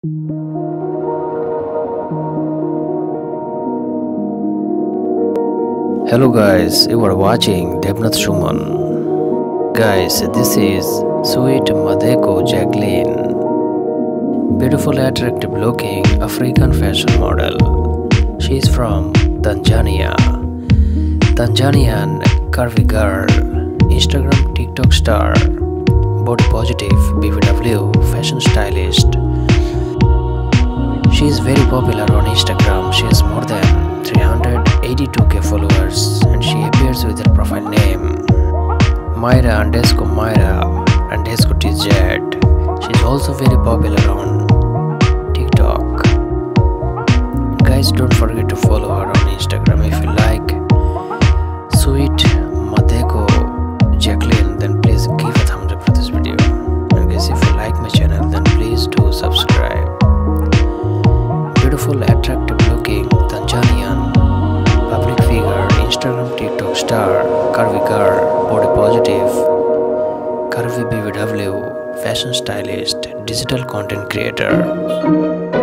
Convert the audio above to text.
Hello guys, you are watching Debnath Suman. Guys, this is sweet Madeko Jackline. Beautiful, attractive looking African fashion model. She is from Tanzania. Tanzanian curvy girl, Instagram TikTok star, body positive BBW fashion stylist. She is very popular on Instagram. She has more than 382k followers and she appears with her profile name Myra underscore Myra underscore TZ. She is also very popular on TikTok. Guys, don't forget to follow her on Instagram if you like. Sweet Madeko Jackline, then please give a thumbs up for this video. And guys, if you like my channel, then please do subscribe. Beautiful, attractive looking Tanzanian public figure, Instagram TikTok star, curvy girl, body positive, curvy BBW, fashion stylist, digital content creator.